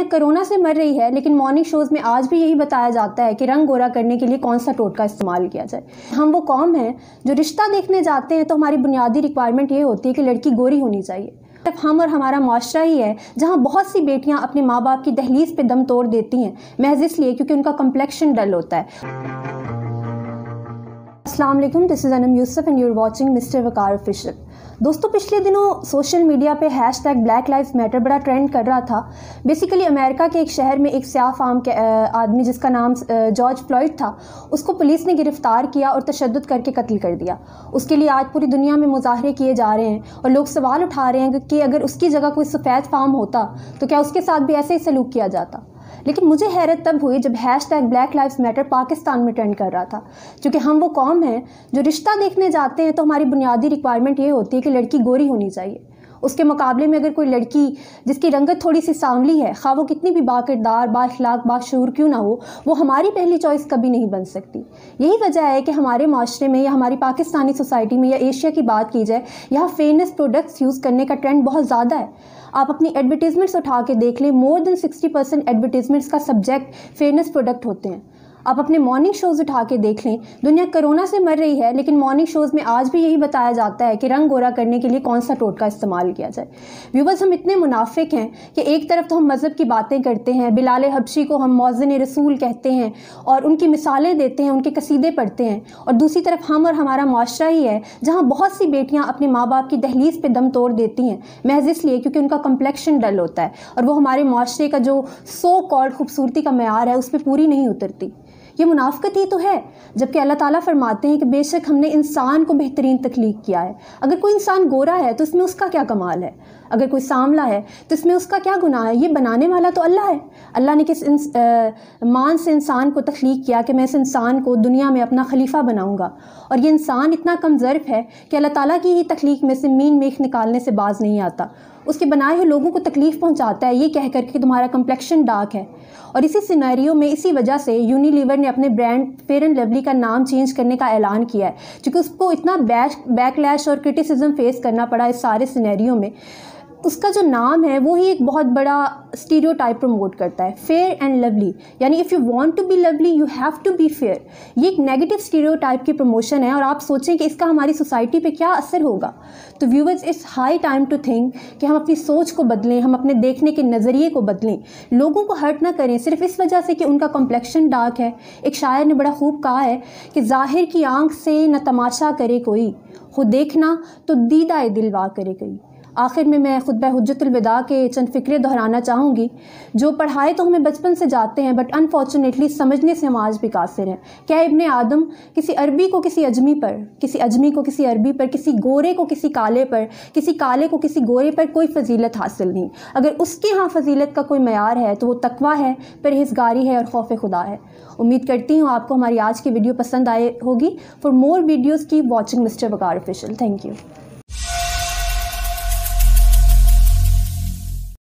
दुनिया कोरोना से मर रही है, लेकिन मॉर्निंग शोज़ में आज भी यही बताया जाता है कि रंग गोरा करने के लिए कौन सा टोटका इस्तेमाल किया जाए। हम वो कौम हैं जो रिश्ता देखने जाते हैं तो हमारी बुनियादी रिक्वायरमेंट ये होती है कि लड़की गोरी होनी चाहिए। तब हम और हमारा माशरा ही है, जहाँ बहुत सी बेटियाँ अपने माँ बाप की दहलीज पर दम तोड़ देती हैं, महज इसलिए क्योंकि उनका कम्प्लेक्शन डल होता है। Aslam this is Anam Yusuf and you're watching mister Waqar official दोस्तों, पिछले दिनों सोशल मीडिया पे hash tag black life matter बड़ा ट्रेंड कर रहा था। बेसिकली अमेरिका के एक शहर में एक स्याह फार्म के आदमी जिसका नाम जॉर्ज फ्लॉइड था, उसको पुलिस ने गिरफ़्तार किया और तशद करके कत्ल कर दिया। उसके लिए आज पूरी दुनिया में मुजाहरे किए जा रहे हैं और लोग सवाल उठा रहे हैं कि अगर उसकी जगह कोई सफ़ेद फार्म होता तो क्या उसके साथ भी ऐसे ही सलूक किया जाता? लेकिन मुझे हैरत तब हुई जब hashtag black life matter Pakistan में ट्रेंड कर रहा था। क्योंकि हम वो कौम हैं जो रिश्ता देखने जाते हैं तो हमारी बुनियादी रिक्वायरमेंट ये होती है कि लड़की गोरी होनी चाहिए। उसके मुकाबले में अगर कोई लड़की जिसकी रंगत थोड़ी सी सांवली है खा वो कितनी भी बाकिरदार, बाखलाक, बाशूर क्यों ना हो, वो हमारी पहली चॉइस कभी नहीं बन सकती। यही वजह है कि हमारे माशरे में या हमारी पाकिस्तानी सोसाइटी में या एशिया की बात की जाए, यहाँ फेयरनेस प्रोडक्ट्स यूज़ करने का ट्रेंड बहुत ज़्यादा है। आप अपनी एडवर्टीज़मेंट्स उठा के देख लें more than sixty percent advertisements का सब्जेक्ट फेयरनेस प्रोडक्ट होते हैं। आप अपने मॉर्निंग शोज़ उठा के देख लें। दुनिया कोरोना से मर रही है, लेकिन मॉर्निंग शोज़ में आज भी यही बताया जाता है कि रंग गोरा करने के लिए कौन सा टोटका इस्तेमाल किया जाए। व्यूवर्स हम इतने मुनाफिक हैं कि एक तरफ़ तो हम मज़हब की बातें करते हैं, बिलाल हबशी को हम मौजन रसूल कहते हैं और उनकी मिसालें देते हैं, उनके कसीदे पढ़ते हैं और दूसरी तरफ़ हम और हमारा माशरा ही है, जहाँ बहुत सी बेटियाँ अपने माँ बाप की दहलीज पर दम तोड़ देती हैं, महज इसलिए क्योंकि उनका कम्प्लेक्शन डल होता है और वो हमारे माशरे का जो सो कॉल्ड खूबसूरती का मैार है, उस पर पूरी नहीं उतरती। ये मुनाफ़त ही तो है, जबकि अल्लाह ताला फरमाते हैं कि बेशक हमने इंसान को बेहतरीन तख्लीक किया है। अगर कोई इंसान गोरा है तो इसमें उसका क्या कमाल है? अगर कोई सामला है तो इसमें उसका क्या गुनाह है? ये बनाने वाला तो अल्लाह है। अल्लाह ने किस मान से इंसान को तख्लीक किया कि मैं इस इंसान को दुनिया में अपना खलीफा बनाऊँगा? और ये इंसान इतना कम ज़र्फ है कि अल्लाह ताला की ही तख्लीक में से मीन मेख निकालने से बाज नहीं आता। उसके बनाए हुए लोगों को तकलीफ़ पहुंचाता है, ये कह कर कि तुम्हारा कम्प्लेक्शन डार्क है। और इसी सिनेरियो में इसी वजह से यूनिलीवर ने अपने ब्रांड फेयर एंड लवली का नाम चेंज करने का ऐलान किया है। क्योंकि उसको इतना बैक बैकलैश और क्रिटिसिज्म फेस करना पड़ा इस सारे सिनेरियो में। उसका जो नाम है, वो ही एक बहुत बड़ा स्टीरियो टाइप प्रमोट करता है फेयर एंड लवली यानी if you want to be lovely you have to be fair ये एक नेगेटिव स्टीरियो टाइप की प्रमोशन है और आप सोचें कि इसका हमारी सोसाइटी पे क्या असर होगा। तो viewers it's high time to think कि हम अपनी सोच को बदलें, हम अपने देखने के नज़रिए को बदलें। लोगों को हर्ट ना करें, सिर्फ़ इस वजह से कि उनका कॉम्प्लेक्शन डार्क है। एक शायर ने बड़ा खूब कहा है कि ज़ाहिर की आँख से न तमाशा करे कोई, खुद देखना तो दीदा दिलवा करे कोई। आखिर में मैं खुद हजतुलविदा के चंद फ़िक्रे दोहराना चाहूँगी। जो पढ़ाए तो हमें बचपन से जाते हैं बट अनफॉर्चुनेटली समझने से हम आज भी कासिर हैं। क्या इबन आदम किसी अरबी को किसी अजमी पर, किसी अजमी को किसी अरबी पर, किसी गोरे को किसी काले पर, किसी काले को किसी गोरे पर कोई फजीलत हासिल नहीं। अगर उसके यहाँ फजीलत का कोई मैार है तो वो तकवा है, परहेजगारी है और खौफ खुदा है। उम्मीद करती हूँ आपको हमारी आज की वीडियो पसंद आए होगी। For more videos keep watching mister Waqar official thank you